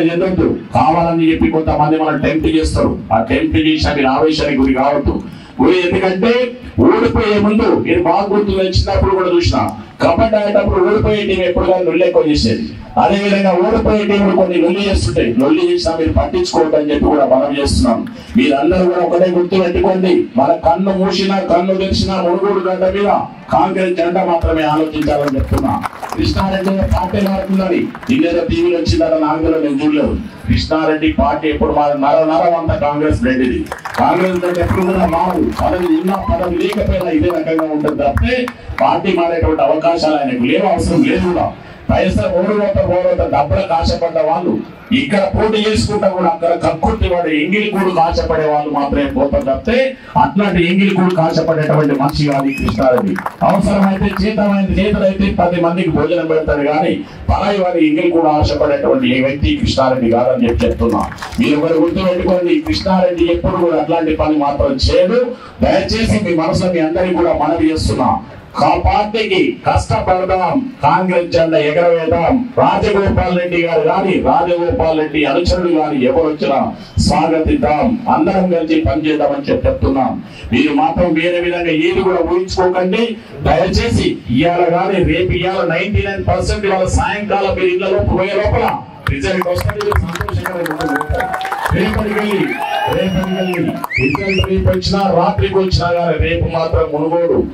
ఎదొద్దు కావాలని చెప్పి కొంతమంది మనం టెంప్ట్ చేస్తారు. ఆ టెంప్ట్ చేసిన మీరు ఆవేశానికి గురి కావద్దు. గురి ఎందుకంటే ఓడిపోయే ముందు నేను బాగా గుర్తు చిన్నప్పుడు కూడా చూసిన. కబడ్డీ ఆడేటప్పుడు ఓడిపోయే టీం ఎప్పుడు కానీ నొల్లి ఎక్కువ చేసేది. అదేవిధంగా ఓడిపోయే టీంలు కొన్ని నొల్లి చేస్తుంటాయి. నొల్లి చేసినా మీరు పట్టించుకోవద్దు అని చెప్పి కూడా మనం చేస్తున్నాం. మీరందరూ కూడా ఒకటే గుర్తు పెట్టుకోండి. మన కన్ను మూసినా కన్ను తెరిచినా మునుగోడు గడ్డ మీద కాంగ్రెస్ జెండా మాత్రమే ఆలోచించాలని చెప్తున్నా. కృష్ణారెడ్డి పార్టీ మారుతుందని నిన్నేదో టీవీలో వచ్చిందని నాకు నేను చూడలేదు. కృష్ణారెడ్డి పార్టీ ఎప్పుడు మారి నర నరం అంతా కాంగ్రెస్ రెడ్డిది కాంగ్రెస్ రెడ్డి ఎప్పుడు కూడా మారు. పదవి ఉన్న పదవి లేకపోయినా ఇదే రకంగా ఉంటుంది తప్పితే పార్టీ మారేటువంటి అవకాశాలు ఆయనకు లేవు అవసరం లేదు కూడా. పైసా ఓడిపోత ఓడిపోత డబ్బులకు ఆశపడ్డ వాళ్ళు ఇక్కడ పోటీ చేసుకుంటా కూడా అక్కడ కక్కుర్తి వాడు ఎంగిలి కూడు కాశపడే వాళ్ళు మాత్రమే పోతారు తప్పితే అట్లాంటి ఎంగిలి కూడు కాశపడేటువంటి మనిషి కాదు ఈ కృష్ణారెడ్డి. అవసరమైతే చేతమైన చేతులైతే పది మందికి భోజనం పెడతాడు కానీ పరాయి వారి ఎంగిలి కూడా ఆశపడేటువంటి ఏ వ్యక్తి ఈ కృష్ణారెడ్డి కాదని చెప్పి చెప్తున్నా. మీరు ఒకరు గుర్తు పెట్టుకోండి ఈ కృష్ణారెడ్డి ఎప్పుడు కూడా అట్లాంటి పని మాత్రం చేయదు దయచేసి మీ మనసు మీ అందరికీ కూడా మనవి చేస్తున్నా. ఆ పార్టీకి కష్టపడదాం. కాంగ్రెస్ జెండా ఎగరవేద్దాం. రాజగోపాల్ రెడ్డి గారు కానీ రాజగోపాల్ రెడ్డి అనుచరులు గాని ఎవరు వచ్చినా స్వాగతిద్దాం. అందరం కలిసి పనిచేద్దామని చెప్పి చెప్తున్నాం. మీరు మాత్రం వేరే విధంగా ఏది కూడా ఊహించుకోకండి. దయచేసి ఇవాళ గాని రేపు ఇవాళ నైన్టీ నైన్ పర్సెంట్ ఇవాళ సాయంకాలం మీరు ఇళ్ళలో పోయే లోపల రిజల్ట్ వస్తుంది. సంతోషంగా ఉంటారు. రేపటికి వెళ్ళి రేపటికి వెళ్ళి రిజల్ట్ రేపు వచ్చినా రాత్రికి వచ్చినా కానీ రేపు మాత్రం మునుగోడు.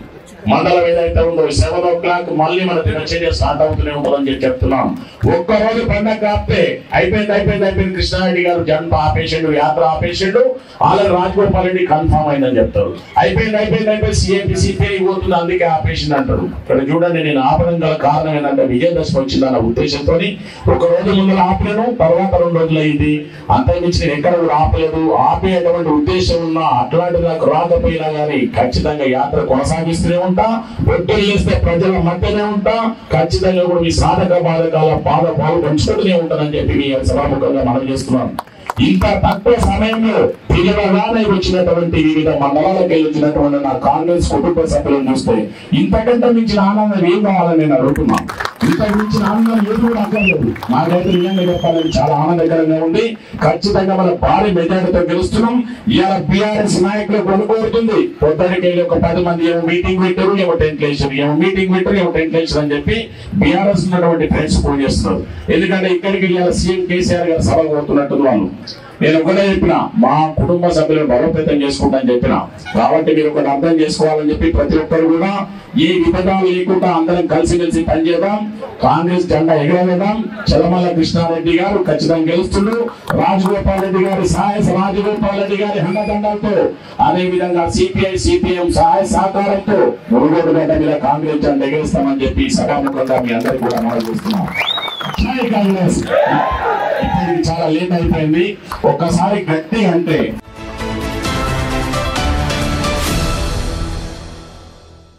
మండలం ఏదైతే ఉందో సెవెన్ ఓ క్లాక్ మళ్ళీ మన దినచర్య స్టార్ట్ అవుతూనే ఉంటుందని చెప్పి చెప్తున్నాం. ఒక్క రోజు పండగ కాస్తే అయిపోయింది అయిపోయింది అయిపోయింది. కృష్ణారెడ్డి గారు జన్మ ఆపేసిండు యాత్ర ఆపేసిండు. ఆల్రెడీ రాజగోపాల్ రెడ్డి కన్ఫామ్ అయిందని చెప్తారు. అయిపోయింది అయిపోయింది అయిపోయింది. సిఏపి సిపిఐ పోతుంది అందుకే ఆపేసింది అంటారు. ఇక్కడ చూడండి నేను ఆపడం గల కారణం ఏంటంటే విజయదశమి వచ్చిందన్న ఉద్దేశంతో ఒక రోజు ముందు ఆపలేను తర్వాత రెండు రోజులు అయింది. అంతకుమించి నేను ఎక్కడ ఆపలేదు. ఆపేటువంటి ఉద్దేశం ఉన్నా అట్లాంటి నాకు రాకపోయినా కానీ ఖచ్చితంగా యాత్ర కొనసాగిస్తూనే ఉంటా ఒత్తిడి చేస్తే ప్రజల మధ్యనే ఉంటా ఖచ్చితంగా కూడా మీ సాధక బాధకాల పాద పాలు పంచుకుంటూనే ఉంటానని చెప్పి మీ సభాముఖంగా మనం చేస్తున్నాను ఇంత తక్కువ సమయంలో తిరగగానే వచ్చినటువంటి వివిధ మండలాలకు వచ్చినటువంటి నా కాంగ్రెస్ కుటుంబ సభ్యులను చూస్తే ఇంతకంటే మించిన ఆనందం ఏం కావాలని నేను అడుగుతున్నాను ఇంతకు మించిన ఆనందం ఏది కూడా అక్కర్లేదు నాకైతే నిజంగా చెప్పాలని చాలా ఆనందకరంగా ఉంది. ఖచ్చితంగా మన భారీ మెజార్టీతో గెలుస్తున్నాం. ఇవాళ బీఆర్ఎస్ నాయకులు కొనుకోరుతుంది పొద్దుడికి ఒక పది మంది ఏమో మీటింగ్ పెట్టారు ఏమో టెంట్ వేసారు ఏమో మీటింగ్ పెట్టారు ఏమో టెంట్ వేసారు అని చెప్పి బీఆర్ఎస్ ఉన్నటువంటి ఫ్రెండ్స్ ఫోన్ చేస్తున్నారు. ఎందుకంటే ఇక్కడికి ఇవాళ సీఎం కేసీఆర్ గారు సభ కోరుతున్నట్టు వాళ్ళు. నేను ఒకటే చెప్పిన మా కుటుంబ సభ్యులను బలోపేతం చేసుకుంటా అని చెప్పిన. కాబట్టి మీరు ఒకటి అర్థం చేసుకోవాలని చెప్పి ప్రతి ఒక్కరు కూడా ఏ విభజాలు లేకుండా అందరం కలిసి కలిసి పనిచేద్దాం. కాంగ్రెస్ జెండా ఎగరవేద్దాం. చలమల్ల కృష్ణారెడ్డి గారు ఖచ్చితంగా గెలుస్తుండ్రు రాజగోపాల్ రెడ్డి గారి సహాయ రాజగోపాల్ రెడ్డి గారి హండదండాలతో అదే విధంగా సిపిఐ సిపిఎం సహాయ సహకారంతో మురుగోడు మీద కాంగ్రెస్ జెండా ఎగరేస్తామని చెప్పి సభాముఖంగా మీ అందరికీ కూడా మనం చేస్తున్నాం. జై కాంగ్రెస్ చాలా లేట్ అయిపోయింది. ఒక్కసారి గట్టి అంటే